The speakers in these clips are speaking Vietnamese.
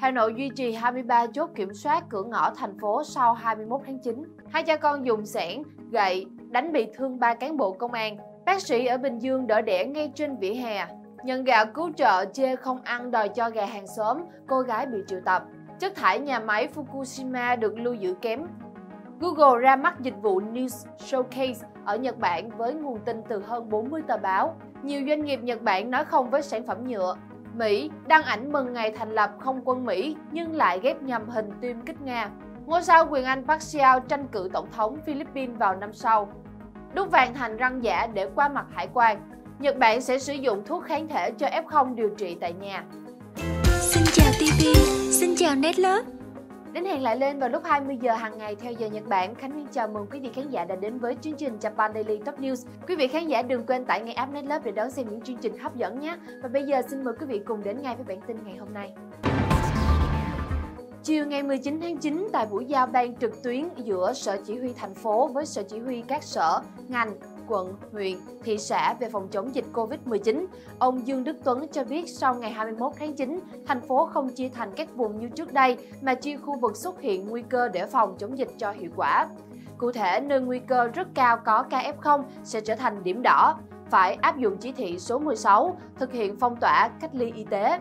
Hà Nội duy trì 23 chốt kiểm soát cửa ngõ thành phố sau 21 tháng 9. Hai cha con dùng xẻng, gậy, đánh bị thương ba cán bộ công an. Bác sĩ ở Bình Dương đỡ đẻ ngay trên vỉa hè. Nhận gạo cứu trợ chê không ăn đòi cho gà hàng xóm, cô gái bị triệu tập. Chất thải nhà máy Fukushima được lưu giữ kém. Google ra mắt dịch vụ News Showcase ở Nhật Bản với nguồn tin từ hơn 40 tờ báo. Nhiều doanh nghiệp Nhật Bản nói không với sản phẩm nhựa. Mỹ đăng ảnh mừng ngày thành lập không quân Mỹ nhưng lại ghép nhầm hình tiêm kích Nga. Ngôi sao quyền Anh Park Seo tranh cử tổng thống Philippines vào năm sau. Đúc vàng thành răng giả để qua mặt hải quan. Nhật Bản sẽ sử dụng thuốc kháng thể cho F0 điều trị tại nhà. Xin chào TV, xin chào Netlove. Đến hẹn lại lên vào lúc 20 giờ hàng ngày theo giờ Nhật Bản. Khánh Nguyên chào mừng quý vị khán giả đã đến với chương trình Japan Daily Top News. Quý vị khán giả đừng quên tải ngay app Netlove để đón xem những chương trình hấp dẫn nhé. Và bây giờ xin mời quý vị cùng đến ngay với bản tin ngày hôm nay. Chiều ngày 19 tháng 9, tại buổi giao ban trực tuyến giữa Sở Chỉ huy thành phố với Sở Chỉ huy các sở, ngành, quận, huyện, thị xã về phòng chống dịch COVID-19, ông Dương Đức Tuấn cho biết sau ngày 21 tháng 9, thành phố không chia thành các vùng như trước đây mà chia khu vực xuất hiện nguy cơ để phòng chống dịch cho hiệu quả. Cụ thể, nơi nguy cơ rất cao có ca F0 sẽ trở thành điểm đỏ, phải áp dụng chỉ thị số 16, thực hiện phong tỏa, cách ly y tế.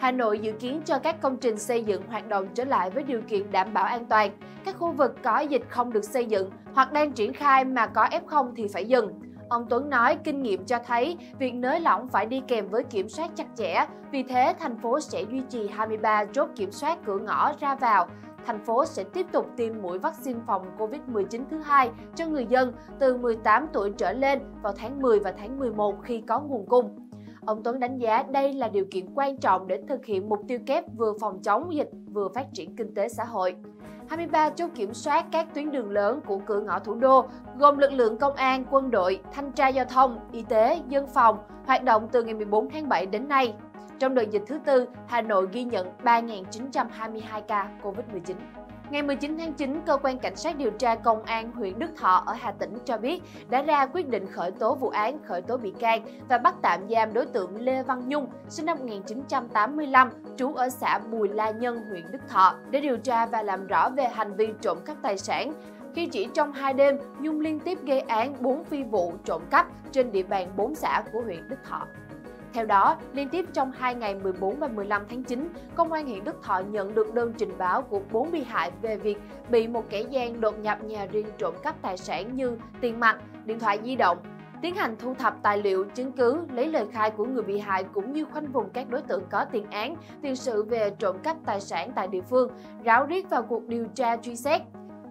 Hà Nội dự kiến cho các công trình xây dựng hoạt động trở lại với điều kiện đảm bảo an toàn. Các khu vực có dịch không được xây dựng hoặc đang triển khai mà có F0 thì phải dừng. Ông Tuấn nói kinh nghiệm cho thấy việc nới lỏng phải đi kèm với kiểm soát chặt chẽ, vì thế thành phố sẽ duy trì 23 chốt kiểm soát cửa ngõ ra vào. Thành phố sẽ tiếp tục tiêm mũi vaccine phòng COVID-19 thứ hai cho người dân từ 18 tuổi trở lên vào tháng 10 và tháng 11 khi có nguồn cung. Ông Tuấn đánh giá đây là điều kiện quan trọng để thực hiện mục tiêu kép vừa phòng chống dịch vừa phát triển kinh tế xã hội. 23 chốt kiểm soát các tuyến đường lớn của cửa ngõ thủ đô, gồm lực lượng công an, quân đội, thanh tra giao thông, y tế, dân phòng, hoạt động từ ngày 14 tháng 7 đến nay. Trong đợt dịch thứ tư, Hà Nội ghi nhận 3.922 ca COVID-19. Ngày 19 tháng 9, Cơ quan Cảnh sát điều tra Công an huyện Đức Thọ ở Hà Tĩnh cho biết đã ra quyết định khởi tố vụ án, khởi tố bị can và bắt tạm giam đối tượng Lê Văn Nhung, sinh năm 1985, trú ở xã Bùi La Nhân, huyện Đức Thọ, để điều tra và làm rõ về hành vi trộm cắp tài sản. Khi chỉ trong hai đêm, Nhung liên tiếp gây án 4 phi vụ trộm cắp trên địa bàn 4 xã của huyện Đức Thọ. Theo đó, liên tiếp trong 2 ngày 14 và 15 tháng 9, Công an huyện Đức Thọ nhận được đơn trình báo của 4 bị hại về việc bị một kẻ gian đột nhập nhà riêng trộm cắp tài sản như tiền mặt, điện thoại di động, tiến hành thu thập tài liệu, chứng cứ, lấy lời khai của người bị hại cũng như khoanh vùng các đối tượng có tiền án, tiền sự về trộm cắp tài sản tại địa phương, ráo riết vào cuộc điều tra truy xét.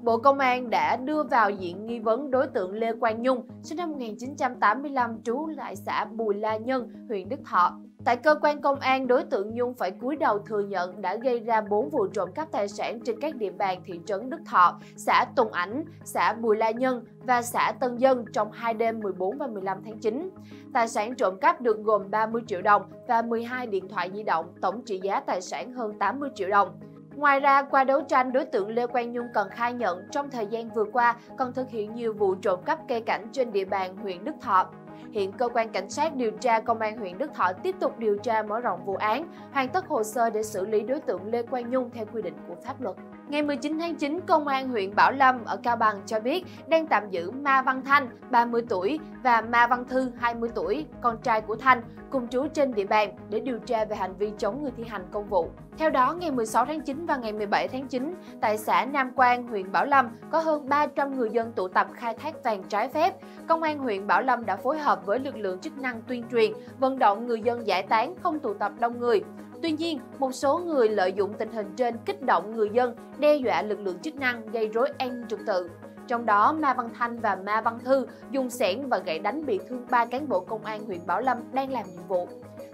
Bộ Công an đã đưa vào diện nghi vấn đối tượng Lê Quang Nhung, sinh năm 1985, trú tại xã Bùi La Nhân, huyện Đức Thọ. Tại cơ quan công an, đối tượng Nhung phải cúi đầu thừa nhận đã gây ra 4 vụ trộm cắp tài sản trên các địa bàn thị trấn Đức Thọ, xã Tùng Ảnh, xã Bùi La Nhân và xã Tân Dân trong hai đêm 14 và 15 tháng 9. Tài sản trộm cắp được gồm 30 triệu đồng và 12 điện thoại di động, tổng trị giá tài sản hơn 80 triệu đồng. Ngoài ra, qua đấu tranh, đối tượng Lê Quang Nhung còn khai nhận trong thời gian vừa qua còn thực hiện nhiều vụ trộm cắp cây cảnh trên địa bàn huyện Đức Thọ. Hiện cơ quan cảnh sát điều tra công an huyện Đức Thọ tiếp tục điều tra mở rộng vụ án, hoàn tất hồ sơ để xử lý đối tượng Lê Quang Nhung theo quy định của pháp luật. Ngày 19 tháng 9, Công an huyện Bảo Lâm ở Cao Bằng cho biết đang tạm giữ Ma Văn Thanh, 30 tuổi và Ma Văn Thư, 20 tuổi, con trai của Thanh, cùng trú trên địa bàn để điều tra về hành vi chống người thi hành công vụ. Theo đó, ngày 16 tháng 9 và ngày 17 tháng 9, tại xã Nam Quang, huyện Bảo Lâm, có hơn 300 người dân tụ tập khai thác vàng trái phép. Công an huyện Bảo Lâm đã phối hợp với lực lượng chức năng tuyên truyền, vận động người dân giải tán không tụ tập đông người. Tuy nhiên, một số người lợi dụng tình hình trên kích động người dân, đe dọa lực lượng chức năng gây rối an trật tự. Trong đó, Ma Văn Thanh và Ma Văn Thư dùng xẻng và gậy đánh bị thương ba cán bộ công an huyện Bảo Lâm đang làm nhiệm vụ.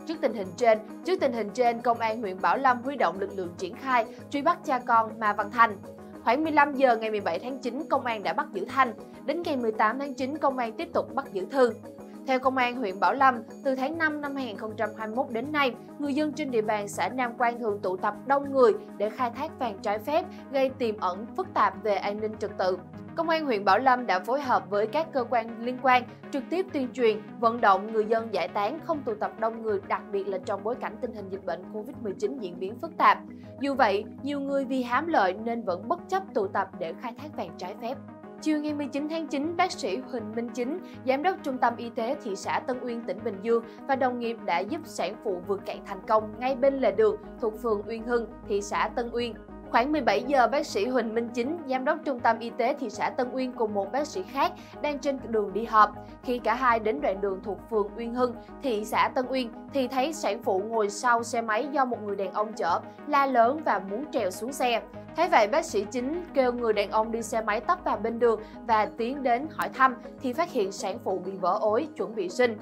Trước tình hình trên, trước tình hình trên, công an huyện Bảo Lâm huy động lực lượng triển khai truy bắt cha con Ma Văn Thanh. Khoảng 15 giờ ngày 17 tháng 9, công an đã bắt giữ Thanh. Đến ngày 18 tháng 9, công an tiếp tục bắt giữ Thư. Theo Công an huyện Bảo Lâm, từ tháng 5 năm 2021 đến nay, người dân trên địa bàn xã Nam Quan thường tụ tập đông người để khai thác vàng trái phép, gây tiềm ẩn phức tạp về an ninh trật tự. Công an huyện Bảo Lâm đã phối hợp với các cơ quan liên quan trực tiếp tuyên truyền, vận động người dân giải tán không tụ tập đông người, đặc biệt là trong bối cảnh tình hình dịch bệnh Covid-19 diễn biến phức tạp. Dù vậy, nhiều người vì hám lợi nên vẫn bất chấp tụ tập để khai thác vàng trái phép. Chiều ngày 19 tháng 9, bác sĩ Huỳnh Minh Chính, giám đốc trung tâm y tế thị xã Tân Uyên, tỉnh Bình Dương và đồng nghiệp đã giúp sản phụ vượt cạn thành công ngay bên lề đường thuộc phường Uyên Hưng, thị xã Tân Uyên. Khoảng 17 giờ, bác sĩ Huỳnh Minh Chính, giám đốc trung tâm y tế thị xã Tân Uyên cùng một bác sĩ khác đang trên đường đi họp. Khi cả hai đến đoạn đường thuộc phường Uyên Hưng, thị xã Tân Uyên thì thấy sản phụ ngồi sau xe máy do một người đàn ông chở, la lớn và muốn trèo xuống xe. Thế vậy bác sĩ chính kêu người đàn ông đi xe máy tấp vào bên đường và tiến đến hỏi thăm thì phát hiện sản phụ bị vỡ ối, chuẩn bị sinh.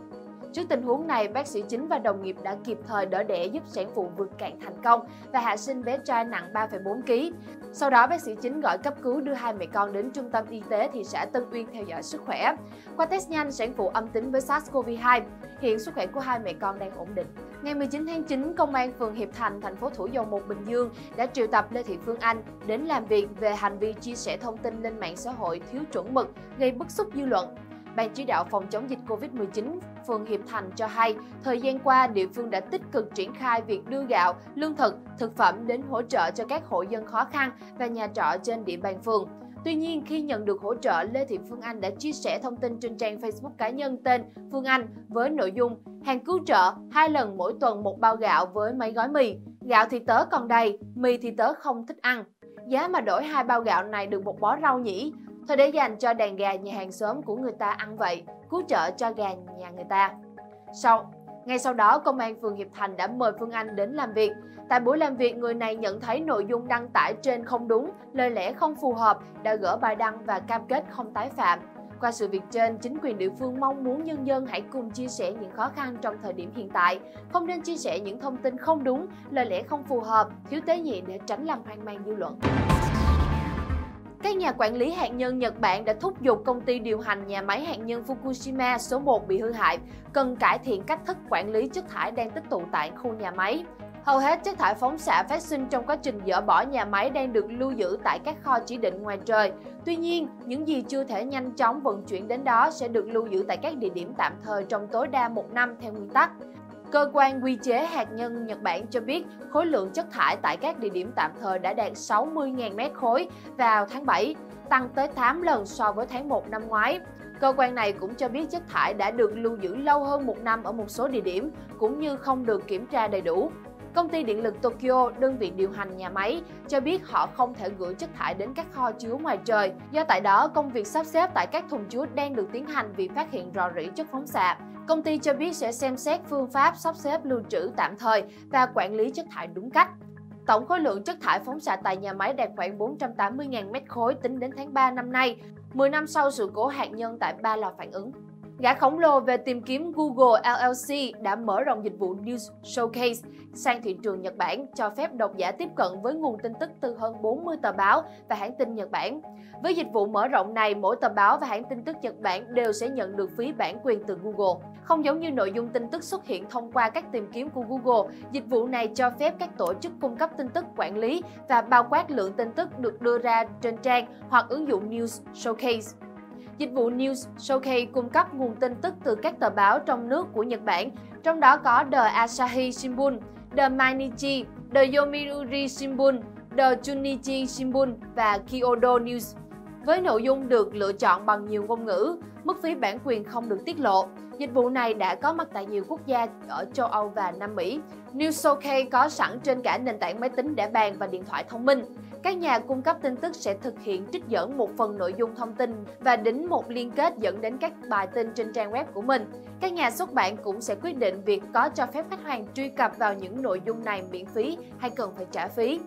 Trước tình huống này, bác sĩ chính và đồng nghiệp đã kịp thời đỡ đẻ giúp sản phụ vượt cạn thành công và hạ sinh bé trai nặng 3,4 kg. Sau đó, bác sĩ chính gọi cấp cứu đưa hai mẹ con đến trung tâm y tế thị xã Tân Uyên theo dõi sức khỏe. Qua test nhanh, sản phụ âm tính với SARS-CoV-2. Hiện sức khỏe của hai mẹ con đang ổn định. Ngày 19 tháng 9, Công an phường Hiệp Thành, thành phố Thủ Dầu Một, Bình Dương đã triệu tập Lê Thị Phương Anh đến làm việc về hành vi chia sẻ thông tin lên mạng xã hội thiếu chuẩn mực, gây bức xúc dư luận. Ban chỉ đạo phòng chống dịch Covid-19 phường Hiệp Thành cho hay, thời gian qua địa phương đã tích cực triển khai việc đưa gạo, lương thực, thực phẩm đến hỗ trợ cho các hộ dân khó khăn và nhà trọ trên địa bàn phường. Tuy nhiên, khi nhận được hỗ trợ, Lê Thị Phương Anh đã chia sẻ thông tin trên trang Facebook cá nhân tên Phương Anh với nội dung hàng cứu trợ hai lần mỗi tuần một bao gạo với mấy gói mì. Gạo thì tớ còn đầy, mì thì tớ không thích ăn. Giá mà đổi hai bao gạo này được một bó rau nhỉ? Thôi để dành cho đàn gà nhà hàng xóm của người ta ăn vậy, cứu trợ cho gà nhà người ta. Sau, ngay sau đó, Công an phường Hiệp Thành đã mời Phương Anh đến làm việc. Tại buổi làm việc, người này nhận thấy nội dung đăng tải trên không đúng, lời lẽ không phù hợp, đã gỡ bài đăng và cam kết không tái phạm. Qua sự việc trên, chính quyền địa phương mong muốn nhân dân hãy cùng chia sẻ những khó khăn trong thời điểm hiện tại, không nên chia sẻ những thông tin không đúng, lời lẽ không phù hợp, thiếu tế nhị để tránh làm hoang mang dư luận. Các nhà quản lý hạt nhân Nhật Bản đã thúc giục công ty điều hành nhà máy hạt nhân Fukushima số 1 bị hư hại, cần cải thiện cách thức quản lý chất thải đang tích tụ tại khu nhà máy. Hầu hết chất thải phóng xạ phát sinh trong quá trình dỡ bỏ nhà máy đang được lưu giữ tại các kho chỉ định ngoài trời. Tuy nhiên, những gì chưa thể nhanh chóng vận chuyển đến đó sẽ được lưu giữ tại các địa điểm tạm thời trong tối đa một năm theo nguyên tắc. Cơ quan quy chế hạt nhân Nhật Bản cho biết khối lượng chất thải tại các địa điểm tạm thời đã đạt 60.000 mét khối vào tháng 7, tăng tới 8 lần so với tháng 1 năm ngoái. Cơ quan này cũng cho biết chất thải đã được lưu giữ lâu hơn một năm ở một số địa điểm, cũng như không được kiểm tra đầy đủ. Công ty điện lực Tokyo, đơn vị điều hành nhà máy, cho biết họ không thể gửi chất thải đến các kho chứa ngoài trời. Do tại đó, công việc sắp xếp tại các thùng chứa đang được tiến hành vì phát hiện rò rỉ chất phóng xạ. Công ty cho biết sẽ xem xét phương pháp sắp xếp lưu trữ tạm thời và quản lý chất thải đúng cách. Tổng khối lượng chất thải phóng xạ tại nhà máy đạt khoảng 480.000 mét khối tính đến tháng 3 năm nay, 10 năm sau sự cố hạt nhân tại ba lò phản ứng. Gã khổng lồ về tìm kiếm Google LLC đã mở rộng dịch vụ News Showcase sang thị trường Nhật Bản, cho phép độc giả tiếp cận với nguồn tin tức từ hơn 40 tờ báo và hãng tin Nhật Bản. Với dịch vụ mở rộng này, mỗi tờ báo và hãng tin tức Nhật Bản đều sẽ nhận được phí bản quyền từ Google. Không giống như nội dung tin tức xuất hiện thông qua các tìm kiếm của Google, dịch vụ này cho phép các tổ chức cung cấp tin tức quản lý và bao quát lượng tin tức được đưa ra trên trang hoặc ứng dụng News Showcase. Dịch vụ News Showcase cung cấp nguồn tin tức từ các tờ báo trong nước của Nhật Bản, trong đó có The Asahi Shimbun, The Mainichi, The Yomiuri Shimbun, The Chunichi Shimbun và Kyodo News. Với nội dung được lựa chọn bằng nhiều ngôn ngữ, mức phí bản quyền không được tiết lộ. Dịch vụ này đã có mặt tại nhiều quốc gia ở châu Âu và Nam Mỹ. News Showcase có sẵn trên cả nền tảng máy tính để bàn và điện thoại thông minh. Các nhà cung cấp tin tức sẽ thực hiện trích dẫn một phần nội dung thông tin và đính một liên kết dẫn đến các bài tin trên trang web của mình. Các nhà xuất bản cũng sẽ quyết định việc có cho phép khách hàng truy cập vào những nội dung này miễn phí hay cần phải trả phí.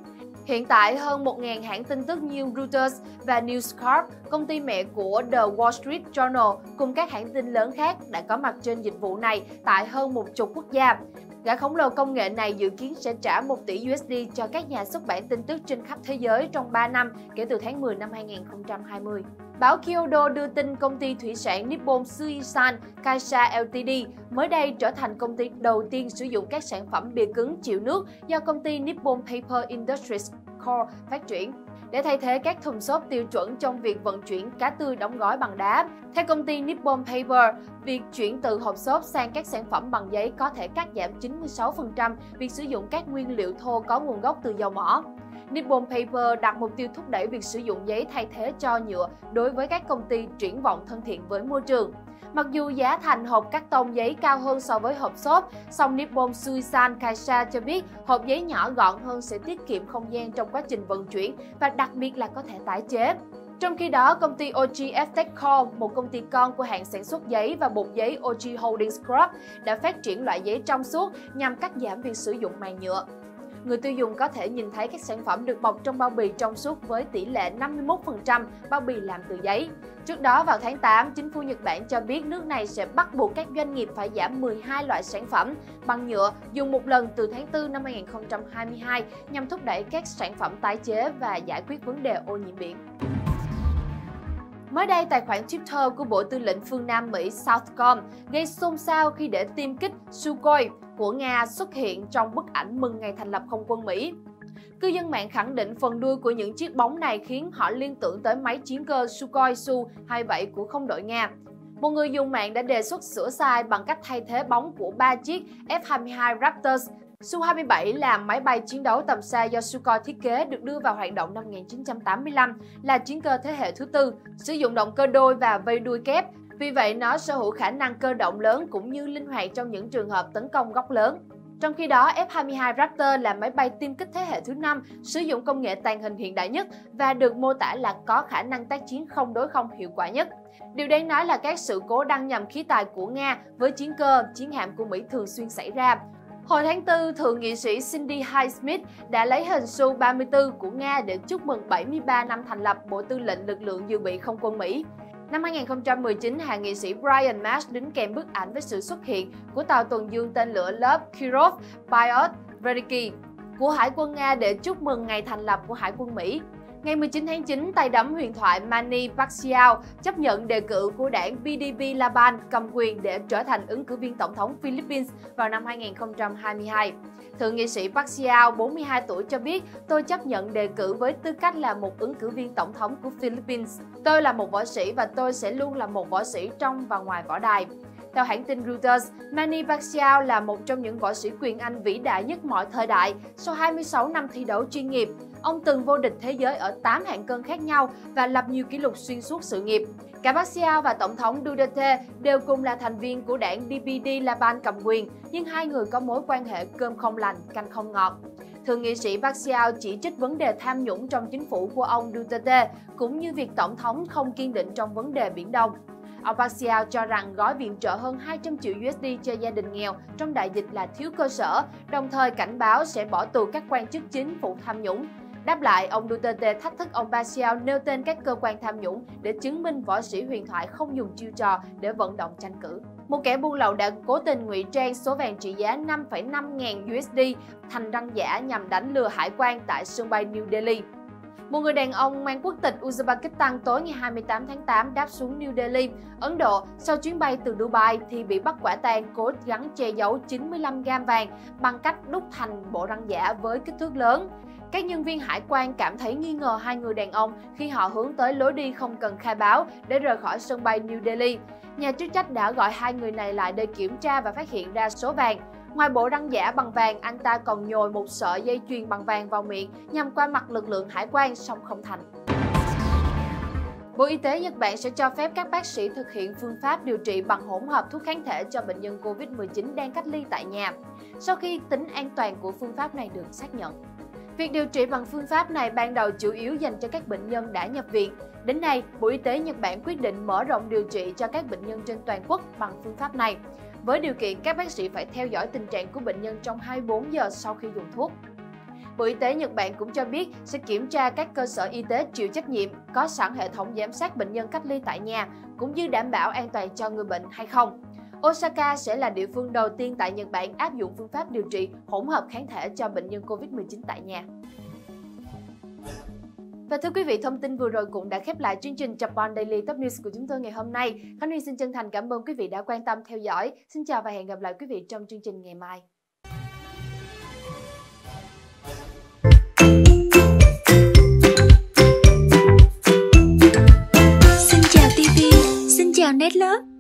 Hiện tại, hơn 1.000 hãng tin tức như Reuters và News Corp, công ty mẹ của The Wall Street Journal cùng các hãng tin lớn khác đã có mặt trên dịch vụ này tại hơn một chục quốc gia. Gã khổng lồ công nghệ này dự kiến sẽ trả 1 tỷ USD cho các nhà xuất bản tin tức trên khắp thế giới trong 3 năm kể từ tháng 10 năm 2020. Báo Kyodo đưa tin công ty thủy sản Nippon Suisan Kaisha Ltd mới đây trở thành công ty đầu tiên sử dụng các sản phẩm bìa cứng chịu nước do công ty Nippon Paper Industries Co. phát triển để thay thế các thùng xốp tiêu chuẩn trong việc vận chuyển cá tươi đóng gói bằng đá. Theo công ty Nippon Paper, việc chuyển từ hộp xốp sang các sản phẩm bằng giấy có thể cắt giảm 96% việc sử dụng các nguyên liệu thô có nguồn gốc từ dầu mỏ. Nippon Paper đặt mục tiêu thúc đẩy việc sử dụng giấy thay thế cho nhựa đối với các công ty triển vọng thân thiện với môi trường. Mặc dù giá thành hộp cắt tông giấy cao hơn so với hộp xốp, song Nippon Suisan Kaisha cho biết hộp giấy nhỏ gọn hơn sẽ tiết kiệm không gian trong quá trình vận chuyển và đặc biệt là có thể tái chế. Trong khi đó, công ty OG Techco, một công ty con của hãng sản xuất giấy và bột giấy OG Holdings Group, đã phát triển loại giấy trong suốt nhằm cắt giảm việc sử dụng màng nhựa người tiêu dùng có thể nhìn thấy các sản phẩm được bọc trong bao bì trong suốt với tỷ lệ 51% bao bì làm từ giấy. Trước đó vào tháng 8, chính phủ Nhật Bản cho biết nước này sẽ bắt buộc các doanh nghiệp phải giảm 12 loại sản phẩm bằng nhựa dùng một lần từ tháng 4 năm 2022 nhằm thúc đẩy các sản phẩm tái chế và giải quyết vấn đề ô nhiễm biển. Mới đây, tài khoản Twitter của Bộ Tư lệnh phương Nam Mỹ Southcom gây xôn xao khi để tiêm kích Sukhoi của Nga xuất hiện trong bức ảnh mừng ngày thành lập không quân Mỹ. Cư dân mạng khẳng định phần đuôi của những chiếc bóng này khiến họ liên tưởng tới máy chiến cơ Sukhoi Su-27 của không đội Nga. Một người dùng mạng đã đề xuất sửa sai bằng cách thay thế bóng của ba chiếc F-22 Raptors Su-27 là máy bay chiến đấu tầm xa do Sukhoi thiết kế được đưa vào hoạt động năm 1985, là chiến cơ thế hệ thứ tư, sử dụng động cơ đôi và vây đuôi kép. Vì vậy, nó sở hữu khả năng cơ động lớn cũng như linh hoạt trong những trường hợp tấn công góc lớn. Trong khi đó, F-22 Raptor là máy bay tiêm kích thế hệ thứ 5, sử dụng công nghệ tàng hình hiện đại nhất và được mô tả là có khả năng tác chiến không đối không hiệu quả nhất. Điều đáng nói là các sự cố đăng nhầm khí tài của Nga với chiến cơ, chiến hạm của Mỹ thường xuyên xảy ra. Hồi tháng 4, Thượng nghị sĩ Cindy Highsmith đã lấy hình Su-34 của Nga để chúc mừng 73 năm thành lập Bộ Tư lệnh Lực lượng Dự bị Không quân Mỹ. Năm 2019, hạ nghị sĩ Brian Mast đính kèm bức ảnh với sự xuất hiện của tàu tuần dương tên lửa lớp Kirov Piotr Veliki của Hải quân Nga để chúc mừng ngày thành lập của Hải quân Mỹ. Ngày 19 tháng 9, tay đấm huyền thoại Manny Pacquiao chấp nhận đề cử của đảng PDP Laban cầm quyền để trở thành ứng cử viên tổng thống Philippines vào năm 2022. Thượng nghị sĩ Pacquiao, 42 tuổi cho biết, tôi chấp nhận đề cử với tư cách là một ứng cử viên tổng thống của Philippines. Tôi là một võ sĩ và tôi sẽ luôn là một võ sĩ trong và ngoài võ đài. Theo hãng tin Reuters, Manny Pacquiao là một trong những võ sĩ quyền Anh vĩ đại nhất mọi thời đại sau 26 năm thi đấu chuyên nghiệp. Ông từng vô địch thế giới ở 8 hạng cân khác nhau và lập nhiều kỷ lục xuyên suốt sự nghiệp. Cả Pacquiao và Tổng thống Duterte đều cùng là thành viên của đảng DPD Laban cầm quyền, nhưng hai người có mối quan hệ cơm không lành, canh không ngọt. Thượng nghị sĩ Pacquiao chỉ trích vấn đề tham nhũng trong chính phủ của ông Duterte, cũng như việc Tổng thống không kiên định trong vấn đề Biển Đông. Ông Pacquiao cho rằng gói viện trợ hơn 200 triệu USD cho gia đình nghèo trong đại dịch là thiếu cơ sở, đồng thời cảnh báo sẽ bỏ tù các quan chức chính phủ tham nhũng. Đáp lại, ông Duterte thách thức ông Pacquiao nêu tên các cơ quan tham nhũng để chứng minh võ sĩ huyền thoại không dùng chiêu trò để vận động tranh cử. Một kẻ buôn lậu đã cố tình ngụy trang số vàng trị giá 5,5 ngàn USD thành răng giả nhằm đánh lừa hải quan tại sân bay New Delhi. Một người đàn ông mang quốc tịch Uzbekistan tối ngày 28 tháng 8 đáp xuống New Delhi, Ấn Độ sau chuyến bay từ Dubai thì bị bắt quả tang cố gắng che giấu 95 gam vàng bằng cách đúc thành bộ răng giả với kích thước lớn. Các nhân viên hải quan cảm thấy nghi ngờ hai người đàn ông khi họ hướng tới lối đi không cần khai báo để rời khỏi sân bay New Delhi. Nhà chức trách đã gọi hai người này lại để kiểm tra và phát hiện ra số vàng. Ngoài bộ răng giả bằng vàng, anh ta còn nhồi một sợi dây chuyền bằng vàng vào miệng nhằm qua mặt lực lượng hải quan song không thành. Bộ Y tế Nhật Bản sẽ cho phép các bác sĩ thực hiện phương pháp điều trị bằng hỗn hợp thuốc kháng thể cho bệnh nhân COVID-19 đang cách ly tại nhà, sau khi tính an toàn của phương pháp này được xác nhận. Việc điều trị bằng phương pháp này ban đầu chủ yếu dành cho các bệnh nhân đã nhập viện. Đến nay, Bộ Y tế Nhật Bản quyết định mở rộng điều trị cho các bệnh nhân trên toàn quốc bằng phương pháp này, với điều kiện các bác sĩ phải theo dõi tình trạng của bệnh nhân trong 24 giờ sau khi dùng thuốc. Bộ Y tế Nhật Bản cũng cho biết sẽ kiểm tra các cơ sở y tế chịu trách nhiệm có sẵn hệ thống giám sát bệnh nhân cách ly tại nhà, cũng như đảm bảo an toàn cho người bệnh hay không. Osaka sẽ là địa phương đầu tiên tại Nhật Bản áp dụng phương pháp điều trị hỗn hợp kháng thể cho bệnh nhân COVID-19 tại nhà. Và thưa quý vị, thông tin vừa rồi cũng đã khép lại chương trình Japan Daily Top News của chúng tôi ngày hôm nay. Khánh Huy xin chân thành cảm ơn quý vị đã quan tâm theo dõi. Xin chào và hẹn gặp lại quý vị trong chương trình ngày mai. Xin chào TV, xin chào Netlog